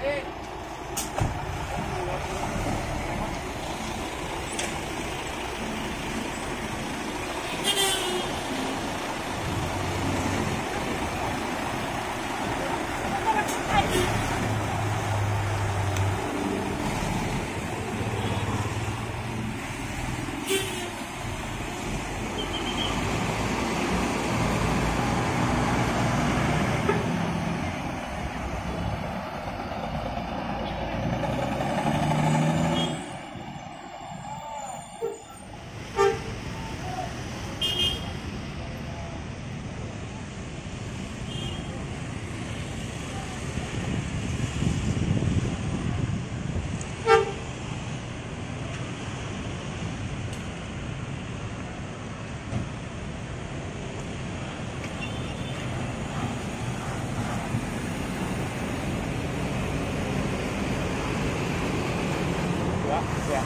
Hey. Yeah.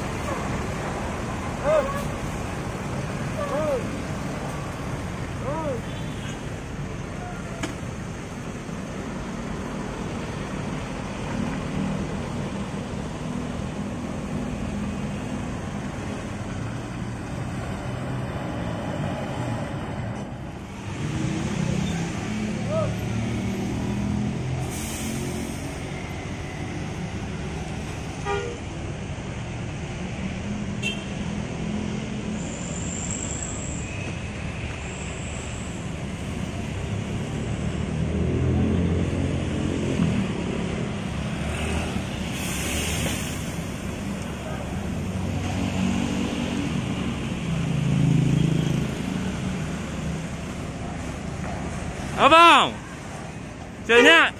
好不好？怎样？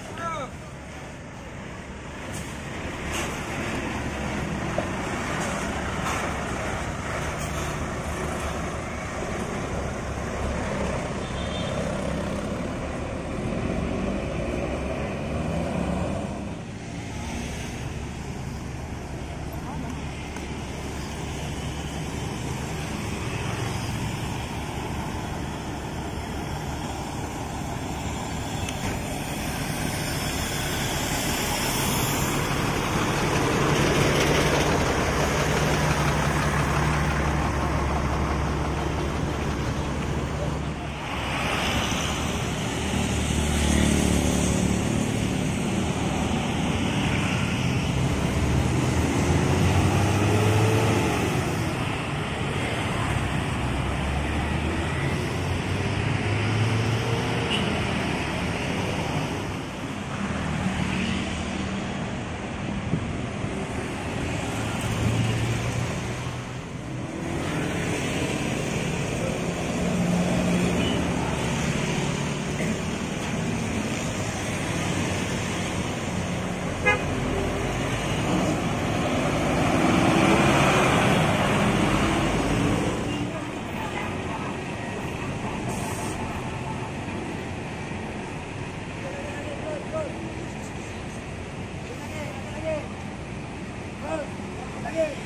Target.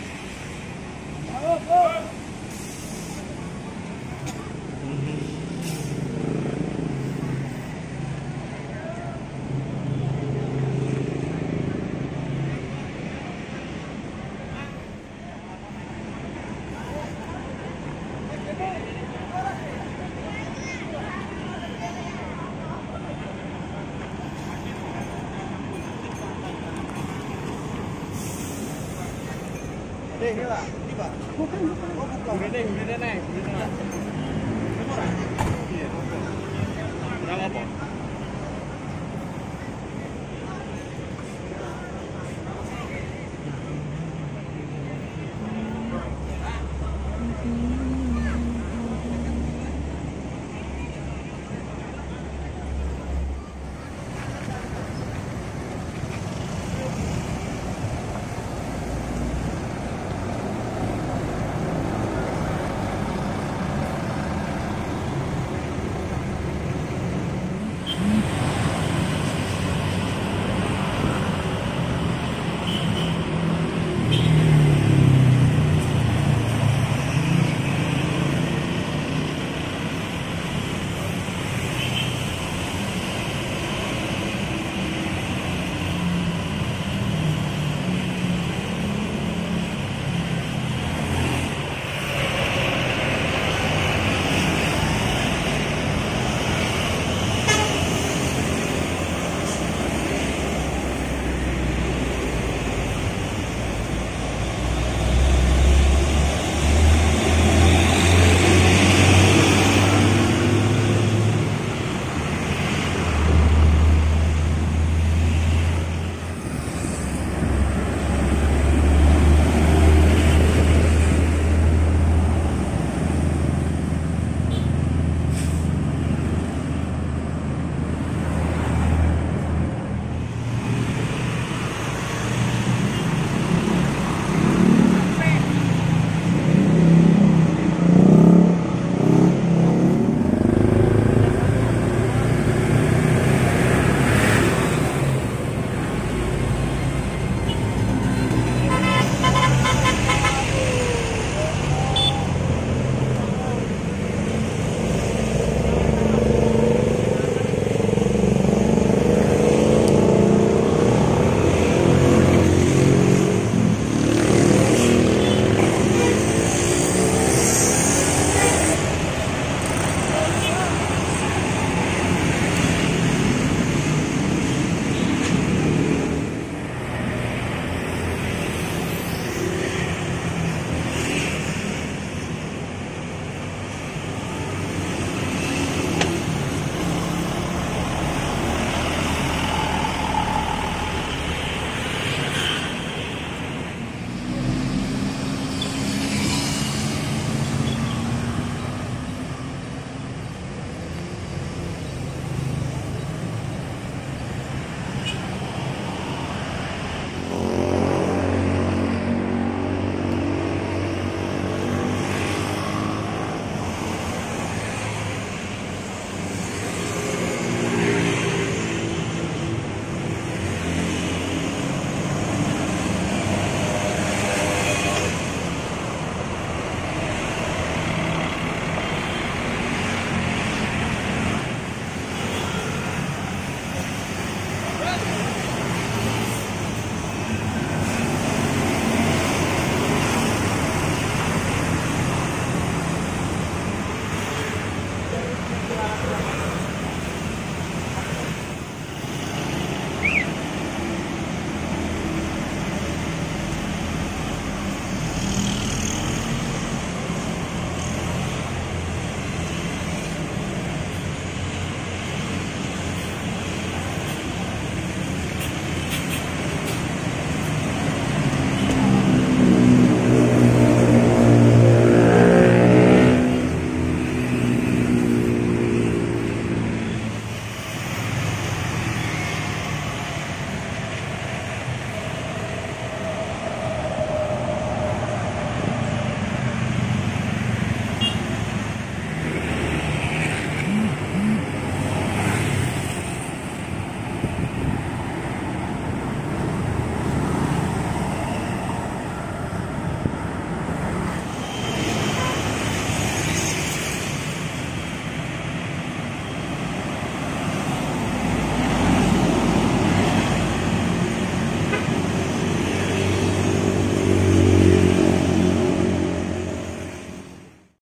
Ini lah, ini pak. Bukan, bukan. Oh, bukan. Udah deh, udah deh, udah deh.